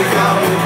Obrigado.